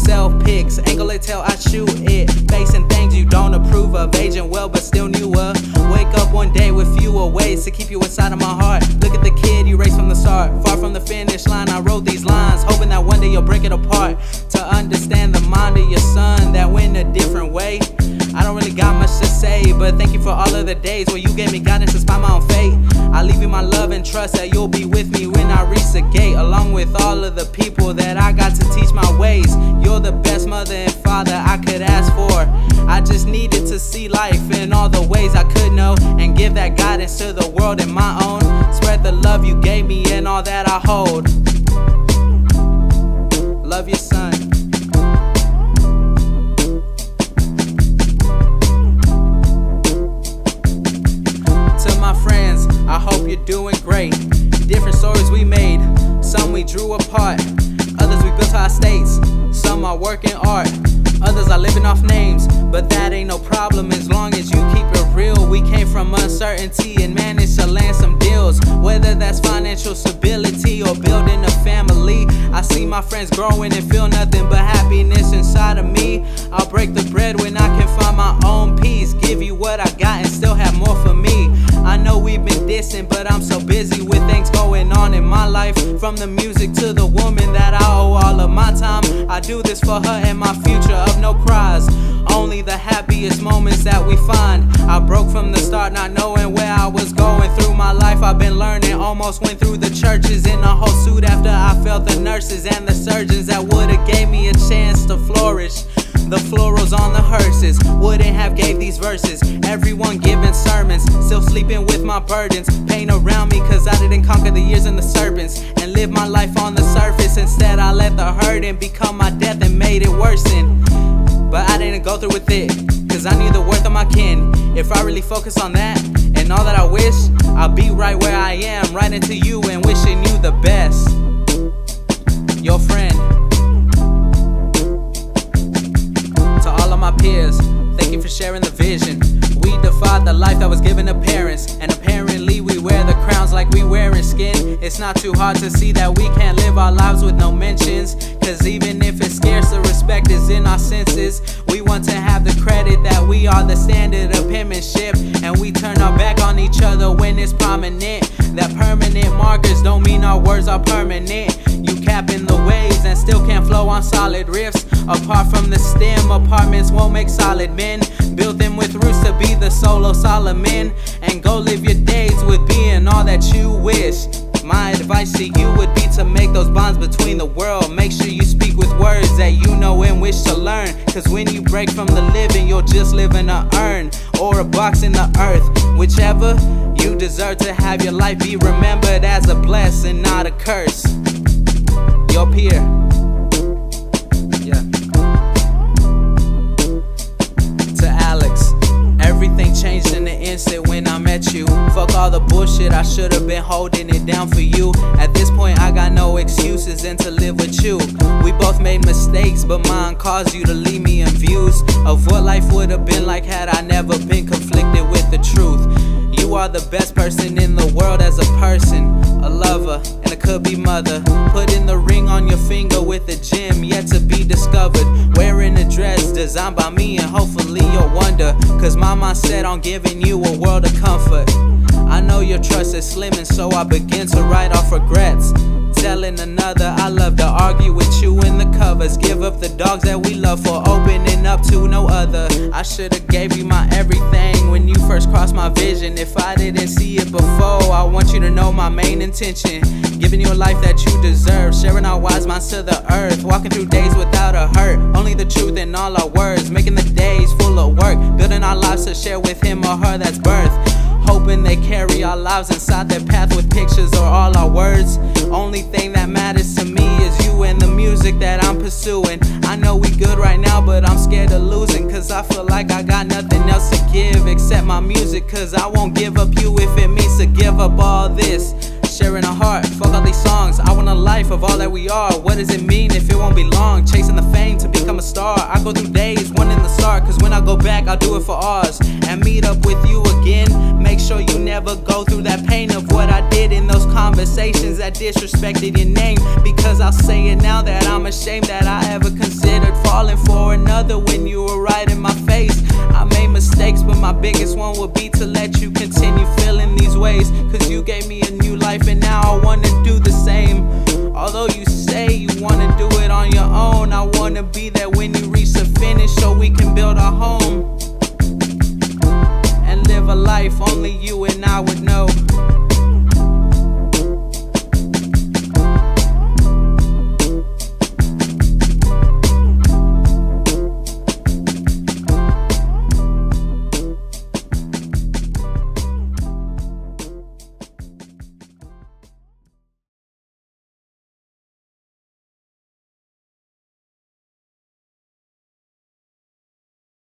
myself pics. Angle it till I shoot it. Facing things you don't approve of. Aging well, but still newer. Wake up one day with fewer ways to keep you inside of my heart. Look at the kid you raised from the start. Far from the finish line, I wrote these lines. Hoping that one day you'll break it apart. To understand the mind of your son that went a different way. I don't really got much to say, but thank you for all of the days where you gave me guidance despite my own fate. I leave you my love and trust that you'll be with me when I reach the gate, along with all of the people that I got to teach my ways. You're the best mother and father I could ask for. I just needed to see life in all the ways I could know and give that guidance to the world in my own. Spread the love you gave me and all that I hold. You're doing great. Different stories we made, some we drew apart, others we built our states, some are working art, others are living off names. But that ain't no problem as long as you keep it real. We came from uncertainty and managed to land some deals, whether that's financial stability or building a family. I see my friends growing and feel nothing but happiness inside of me. I'll break the bread when I can find my own peace, give you what I got and still have we've been dissing, but I'm so busy with things going on in my life. From the music to the woman that I owe all of my time. I do this for her and my future of no cries. Only the happiest moments that we find. I broke from the start, not knowing where I was going through my life. I've been learning, almost went through the churches in a whole suit after I felt the nurses and the surgeons that would've gave me a chance to flourish. The florals on the hearses wouldn't have gave these verses. Everyone giving sermons, still sleeping with my burdens. Pain around me cause I didn't conquer the years and the serpents. And live my life on the surface. Instead, I let the hurting become my death and made it worsen. But I didn't go through with it, cause I knew the worth of my kin. If I really focus on that and all that I wish, I'll be right where I am, right into you and wishing you the best. Wearing skin. It's not too hard to see that we can't live our lives with no mentions. Cause even if it's scarce, the respect is in our senses. We want to have the credit that we are the standard of penmanship, and we turn our back on each other when it's prominent. That permanent markers don't mean our words are permanent. You capping the waves and still can't flow on solid riffs. Apart from the stem, apartments won't make solid men. Build them with roots to be the solo Solomon. And go live your days with being all that you wish. My advice to you would be to make those bonds between the world. Make sure you speak with words that you know and wish to learn. Cause when you break from the living, you'll just live in a urn or a box in the earth. Whichever, you deserve to have your life be remembered as a blessing, not a curse. Been holding it down for you. At this point, I got no excuses and to live with you. We both made mistakes, but mine caused you to leave me in views of what life would have been like had I never been conflicted with the truth. You are the best person in the world as a person, a lover, and a could be mother. Putting the ring on your finger with a gem yet to be discovered. Wearing a dress designed by me, and hopefully you'll wonder. Cause my mind set on giving you a world of comfort. Know your trust is slim, and so I begin to write off regrets. Telling another I love to argue with you in the covers. Give up the dogs that we love for opening up to no other. I should've gave you my everything when you first crossed my vision. If I didn't see it before, I want you to know my main intention. Giving you a life that you deserve. Sharing our wise minds to the earth. Walking through days without a hurt. Only the truth in all our words. Making the days full of work. Building our lives to share with him or her that's birth. Our lives inside their path with pictures or all our words. Only thing that matters to me is you and the music that I'm pursuing. I know we good right now, but I'm scared of losing. Cause I feel like I got nothing else to give except my music. Cause I won't give up you if it means to give up all this. Sharing a heart, fuck all these songs. I want a life of all that we are. What does it mean if it won't be long? Chasing the fame to become a star. I go through days wanting the start. Cause when I go back, I'll do it for ours. And meet up with you again. Make sure you never go through that pain of what I did in those conversations that disrespected your name. Because I'll say it now that I'm ashamed that I ever considered falling for another when you were right in my face. I made mistakes, but my biggest one would be to let you continue feeling these ways. Cause you gave me life, and now I wanna do the same. Although you say you wanna do it on your own, I wanna be there when you reach the finish so we can build a home and live a life only you and I would know.